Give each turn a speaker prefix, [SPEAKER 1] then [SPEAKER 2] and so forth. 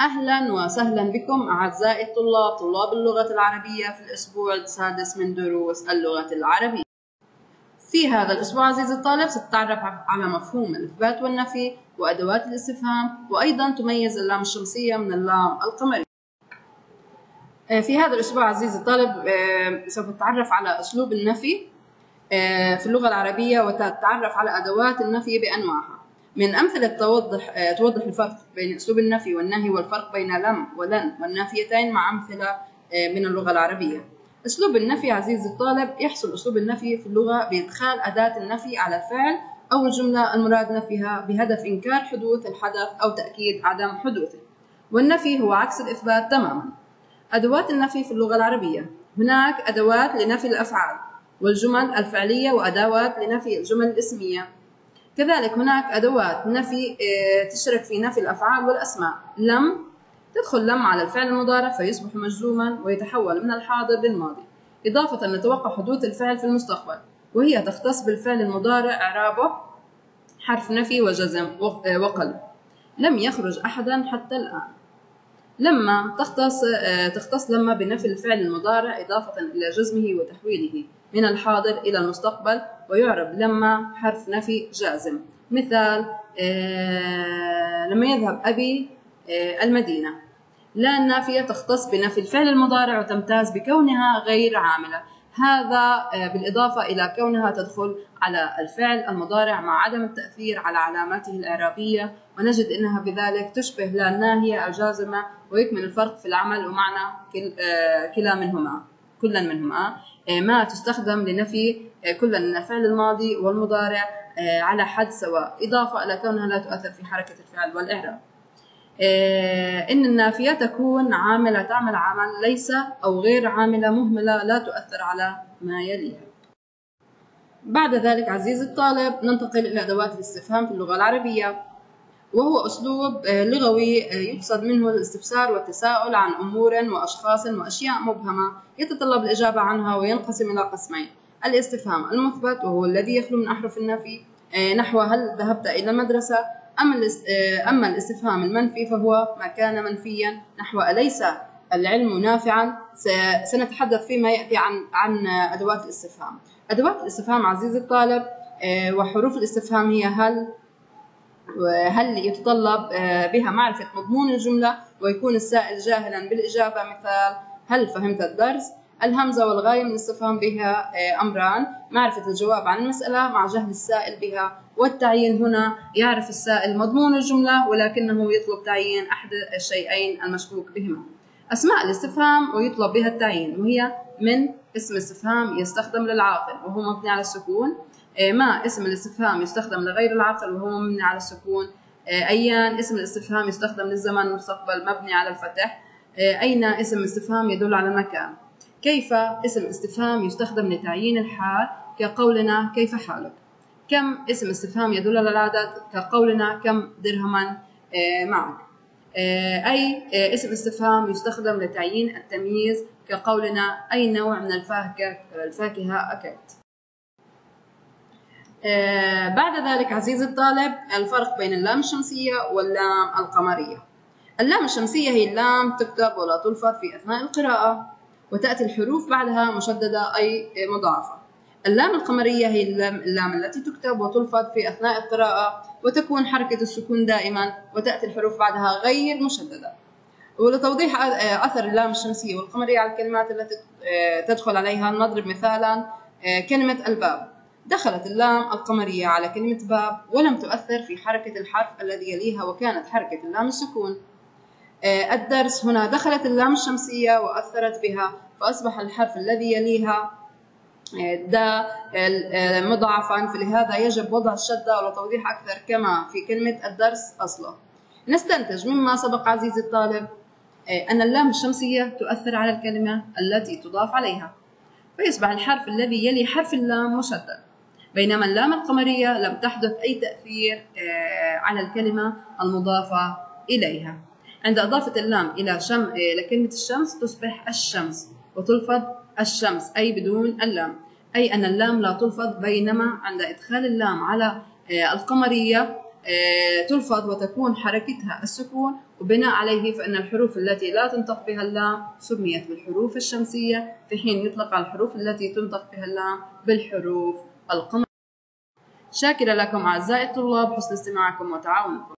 [SPEAKER 1] أهلا وسهلا بكم أعزائي الطلاب طلاب اللغة العربية في الأسبوع السادس من دروس اللغة العربية. في هذا الأسبوع عزيزي الطالب ستتعرف على مفهوم الإثبات والنفي وأدوات الاستفهام وأيضا تميز اللام الشمسية من اللام القمرية. في هذا الأسبوع عزيزي الطالب آه، سوف تتعرف على أسلوب النفي آه، في اللغة العربية وتتعرف على أدوات النفي بأنواعها. من أمثلة توضح توضح الفرق بين أسلوب النفي والنهي والفرق بين لم ولن والنافيتين مع أمثلة من اللغة العربية. أسلوب النفي عزيزي الطالب يحصل أسلوب النفي في اللغة بإدخال أداة النفي على الفعل أو الجملة المراد نفيها بهدف إنكار حدوث الحدث أو تأكيد عدم حدوثه. والنفي هو عكس الإثبات تماما. أدوات النفي في اللغة العربية هناك أدوات لنفي الأفعال والجمل الفعلية وأدوات لنفي الجمل الاسمية كذلك هناك أدوات نفي آه، تشترك في نفي الأفعال والأسماء. لم تدخل لم على الفعل المضارع فيصبح مجزوما ويتحول من الحاضر للماضي. إضافة لتوقع حدوث الفعل في المستقبل وهي تختص بالفعل المضارع إعرابه حرف نفي وجزم آه، وقلب لم يخرج أحدا حتى الآن. لما تختص آه، تختص لما بنفي الفعل المضارع إضافة إلى جزمه وتحويله. من الحاضر إلى المستقبل ويعرب لما حرف نفي جازم. مثال آه، لما يذهب أبي آه، المدينة. لا النافية تختص بنفي الفعل المضارع وتمتاز بكونها غير عاملة. هذا بالإضافة إلى كونها تدخل على الفعل المضارع مع عدم التأثير على علاماته الإعرابية ونجد أنها بذلك تشبه لا الناهية الجازمة ويكمن الفرق في العمل ومعنى آه، كلا منهما كلا منهما آه، ما تستخدم لنفي آه، كل من الفعل الماضي والمضارع على حد سواء. إضافة إلى كونها لا تؤثر في حركة الفعل والإعراب. إن النافية تكون عاملة تعمل عمل ليس أو غير عاملة مهملة لا تؤثر على ما يليها. بعد ذلك عزيزي الطالب ننتقل إلى أدوات الاستفهام في اللغة العربية. وهو أسلوب آه، لغوي آه، يقصد منه الاستفسار والتساؤل عن أمور وأشخاص وأشياء مبهمة يتطلب الإجابة عنها وينقسم إلى قسمين. الاستفهام المثبت وهو الذي يخلو من أحرف النفي آه، نحو هل ذهبت إلى المدرسة؟ أما الاستفهام المنفي فهو ما كان منفيا نحو أليس العلم نافعا؟ سنتحدث فيما يأتي عن عن أدوات الاستفهام. أدوات الاستفهام عزيزي الطالب وحروف الاستفهام هي هل وهل يتطلب آه، بها معرفة مضمون الجملة ويكون السائل جاهلا بالإجابة؟ مثال هل فهمت الدرس؟ الهمزة والغاية من الاستفهام بها آه، أمران. معرفة الجواب عن المسألة مع جهل السائل بها. والتعيين هنا يعرف السائل مضمون الجملة ولكنه يطلب تعيين أحد الشيئين المشكوك بهما. أسماء الاستفهام ويطلب بها التعيين وهي من اسم استفهام يستخدم للعاقل وهو مبني على السكون. ما اسم الاستفهام يستخدم لغير العقل وهو مبني على السكون. آه، أيان اسم الاستفهام يستخدم للزمان المستقبل مبني على الفتح. آه، أين اسم استفهام يدل على مكان؟ كيف اسم استفهام يستخدم لتعيين الحال كقولنا كيف حالك؟ كم اسم استفهام يدل على العدد كقولنا كم درهما؟ معك. أي اسم استفهام يستخدم لتعيين التمييز كقولنا أي نوع من الفاكهة أكلت. آه، بعد ذلك عزيزي الطالب الفرق بين اللام الشمسية واللام القمرية. اللام الشمسية هي اللام تكتب ولا تلفظ في أثناء القراءة وتأتي الحروف بعدها مشددة أي مضاعفة. اللام القمرية هي اللام التي تكتب وتلفظ في أثناء القراءة وتكون حركة السكون دائما وتأتي الحروف بعدها غير مشددة. ولتوضيح أثر اللام الشمسية والقمرية على الكلمات التي آه، تدخل عليها نضرب مثالا آه، كلمة الباب. دخلت اللام القمرية على كلمة باب ولم تؤثر في حركة الحرف الذي يليها وكانت حركة اللام السكون. آه، الدرس هنا دخلت اللام الشمسية وأثرت بها فأصبح الحرف الذي يليها آه، دا آه، مضاعفا فلهذا يجب وضع الشدة ولتوضيح أكثر كما في كلمة الدرس أصله. نستنتج مما سبق عزيزي الطالب أن اللام الشمسية تؤثر على الكلمة التي تضاف عليها فيصبح الحرف الذي يلي حرف اللام مشدد بينما اللام القمرية لم تحدث أي تأثير آه، على الكلمة المضافة إليها. عند إضافة اللام إلى شم آه، كلمة الشمس تصبح الشمس وتلفظ الشمس أي بدون اللام. أي أن اللام لا تلفظ بينما عند إدخال اللام على آه، القمرية تلفظ وتكون حركتها السكون. وبناء عليه فإن الحروف التي لا تنطق بها اللام سميت بالحروف الشمسية في حين يطلق على الحروف التي تنطق بها اللام بالحروف القمرية شاكرة لكم أعزائي الطلاب حسن استماعكم وتعاونكم.